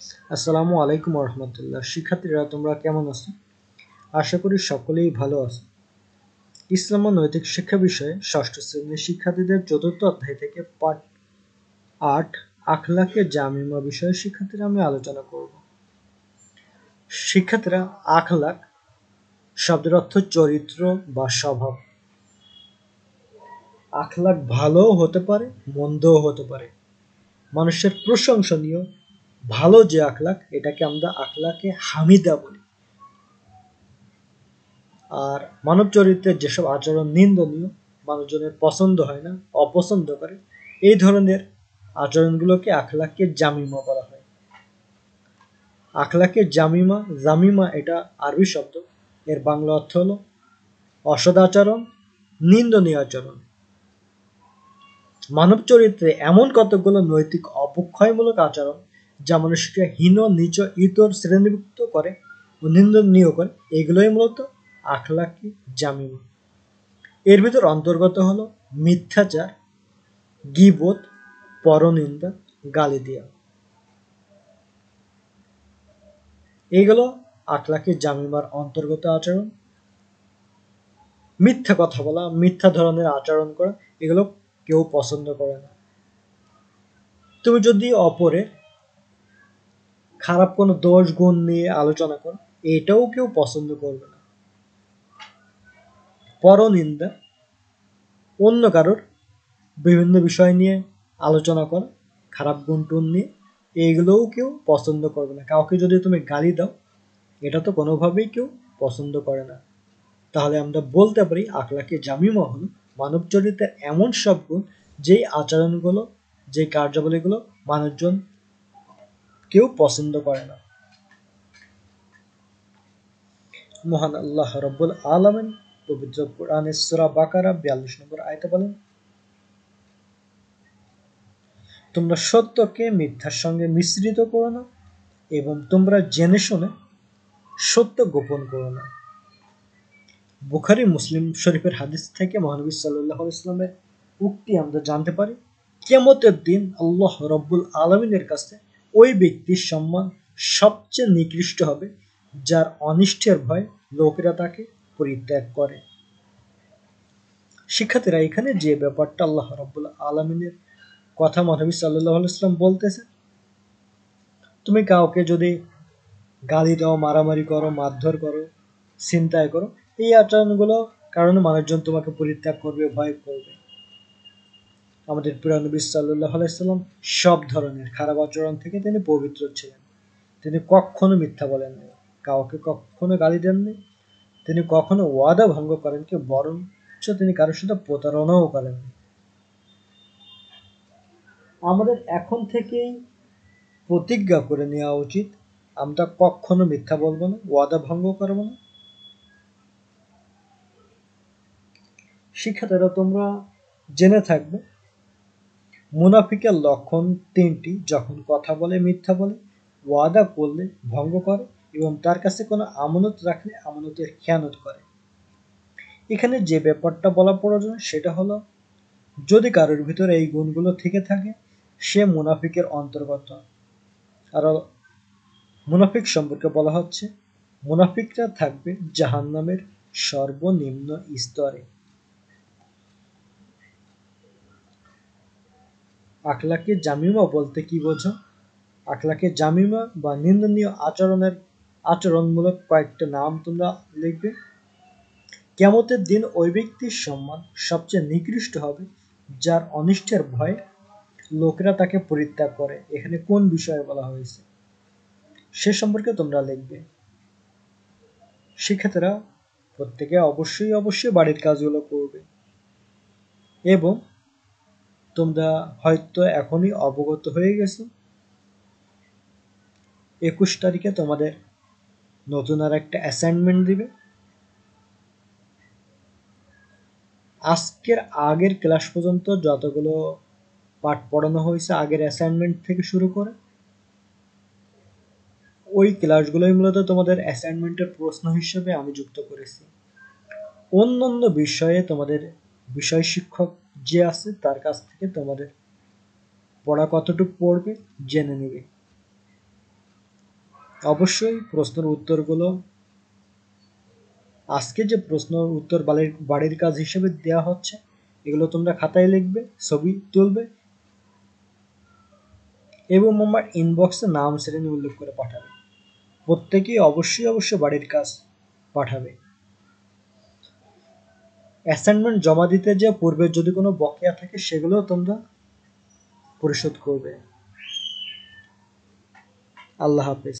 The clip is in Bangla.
আসসালামু আলাইকুম রহমতুল্লাহ শিক্ষার্থীরা, তোমরা কেমন আছো? আশা করি সকলেই ভালো আছো। ইসলাম ও নৈতিক শিক্ষা বিষয়ে ষষ্ঠ শ্রেণির শিক্ষার্থীদের চতুর্থ অধ্যায় থেকে পাঠ আট আখলাকে জামিমা বিষয়ে শিক্ষার্থীরা আমি আলোচনা করব। শিক্ষার্থীরা, আখলাক শব্দের অর্থ চরিত্র বা স্বভাব। আখলাক ভালোও হতে পারে, মন্দও হতে পারে। মানুষের প্রশংসনীয় ভালো যে আখলাক, এটাকে আমরা আখলাকে হামিদা বলি। আর মানব চরিত্রের যেসব আচরণ নিন্দনীয়, মানুষজনের পছন্দ হয় না, অপছন্দ করে, এই ধরনের আচরণগুলোকে আখলাকে জামিমা বলা হয়। আখলাকে জামিমা জামিমা এটা আরবি শব্দ। এর বাংলা অর্থ হলো অসদাচরণ, নিন্দনীয় আচরণ। মানব চরিত্রে এমন কতগুলো নৈতিক অবক্ষয়মূলক আচরণ যা মানুষকে হীন নিচ ইতর শ্রেণীভুক্ত করে ও নিন্দনীয় করে। এগুলোই মূলত আখলাকি জামিন। এর ভিতর অন্তর্গত হলো মিথ্যাচার গিবোধ পরনিন্দা গালি দেওয়া এইগুলো আখলাকি জামিমার অন্তর্গত আচরণ। মিথ্যা কথা বলা, মিথ্যা ধরনের আচরণ করা, এগুলো কেউ পছন্দ করে না। তুমি যদি অপরের খারাপ কোনো দোষ, গুণ নিয়ে আলোচনা করো। এটাও কেউ পছন্দ করবে না। পরনিন্দা, অন্য কারোর বিভিন্ন বিষয় নিয়ে আলোচনা করা, খারাপ গুণ, টুন নিয়ে। এইগুলোও কেউ পছন্দ করবে না। কাউকে যদি তুমি গালি দাও, এটা তো কোনোভাবেই কেউ পছন্দ করে না। তাহলে আমরা বলতে পারি, আখলাকে জামিমা হলো মানব চরিত্রের এমন সব গুণ, যেই আচরণগুলো যে কার্যাবলীগুলো মানুষজন কেউ পছন্দ করে না। মহান আল্লাহ রব্বুল আলমেন পবিত্র কোরআনের সুরা বাকারা বিয়াল্লিশ নম্বর আয়তে বলেন, তোমরা সত্যকে মিথ্যার সঙ্গে মিশ্রিত করো না এবং তোমরা জেনে শুনে সত্য গোপন করো না। বুখারি, মুসলিম শরীফের হাদিস থেকে মহানবী সাল্লাহ ইসলামের উক্তি আমরা জানতে পারি কেমতের দিন আল্লাহ রব্বুল আলমিনের কাছে ওই ব্যক্তির সম্মান সবচেয়ে নিকৃষ্ট হবে, যার অনিষ্টের ভয় লোকেরা তাকে পরিত্যাগ করে। শিক্ষার্থীরা, এখানে যে ব্যাপারটা আল্লাহ রব্বুল আলমিনের কথা মহানবী সাল্লাহ ইসলাম বলতেছে তুমি কাউকে যদি গালি দাও, মারামারি করো, মারধর করো চিন্তায় করো, এই আচরণগুলো কারণে মানুষজন তোমাকে পরিত্যাগ করবে, ভয় করবে। আমাদের পুরানবী সাল্লাহ আলাইসাল্লাম সব ধরনের খারাপ আচরণ থেকে তিনি পবিত্র ছিলেন। তিনি কখনো মিথ্যা বলেননি কাউকে কখনো গালি দেননি তিনি কখনো ওয়াদা ভঙ্গ করেন কি বরঞ্চ তিনি কারোর সাথে প্রতারণাও করেননি আমাদের এখন থেকেই প্রতিজ্ঞা করে নেওয়া উচিত, আমরা কখনো মিথ্যা বলব না, ওয়াদা ভঙ্গ করব না। শিক্ষার্থীরা, তোমরা জেনে থাকবে মুনাফিকের লক্ষণ তিনটি, যখন কথা বলে, মিথ্যা বলে, ওয়াদা করলে, ভঙ্গ করে এবং তার কাছে কোনো আমানত রাখলে আমানতের খেয়ানত করে। এখানে যে ব্যাপারটা বলা প্রয়োজন সেটা হলো, যদি কারোর ভিতরে এই গুণগুলো থেকে থাকে, সে মুনাফিকের অন্তর্গত। আর মুনাফিক সম্পর্কে বলা হচ্ছে, মুনাফিকরা থাকবে জাহান নামের সর্বনিম্ন স্তরে। আখলাকে জামিমা বলতে কি বোঝো? আখলাকে জামিমা বা নিন্দনীয় আচরণের আচরণমূলক কয়েকটা নাম তোমরা লিখবে। কেমতের দিন ওই ব্যক্তির সম্মান সবচেয়ে নিকৃষ্ট হবে, যার অনিষ্টের ভয়ে লোকেরা তাকে পরিত্যাগ করে। এখানে কোন বিষয়ে বলা হয়েছে? সে সম্পর্কে তোমরা লিখবে। শিক্ষার্থীরা, প্রত্যেকে অবশ্যই অবশ্যই বাড়ির কাজগুলো করবে এবং তোমরা হয়তো এখনই অবগত হয়ে গেছো। একুশ তারিখে তোমাদের নতুন আর একটা অ্যাসাইনমেন্ট দিবে। আজকের আগের ক্লাস পর্যন্ত যতগুলো পাঠ পড়ানো হয়েছে, আগের অ্যাসাইনমেন্ট থেকে শুরু করে, ওই ক্লাসগুলোই মূলত তোমাদের অ্যাসাইনমেন্টের প্রশ্ন হিসেবে আমি যুক্ত করেছি। অন্যান্য বিষয়ে তোমাদের বিষয় শিক্ষক যে আছে, তার কাছ থেকে তোমাদের পড়া কতটুকু পড়বে জেনে নেবে। অবশ্যই প্রশ্নের উত্তরগুলো আজকে যে প্রশ্ন উত্তর বাড়ির বাড়ির কাজ হিসেবে দেওয়া হচ্ছে, এগুলো তোমরা খাতায় লিখবে, ছবি তুলবে এবং আমার ইনবক্সে নাম শ্রেণি উল্লেখ করে পাঠাবে। প্রত্যেকেই অবশ্যই অবশ্যই বাড়ির কাজ পাঠাবে। অ্যাসাইনমেন্ট জমা দিতে যে পূর্বে যদি কোনো বকেয়া থাকে, সেগুলো তোমরা পরিশোধ করবে। আল্লাহ হাফেজ।